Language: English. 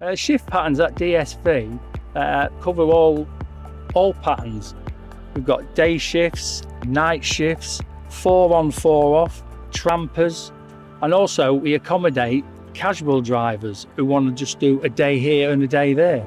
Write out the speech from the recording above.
Uh, shift patterns at DSV uh, cover all all patterns. We've got day shifts, night shifts, four on, four off, trampers, and also we accommodate casual drivers who want to just do a day here and a day there.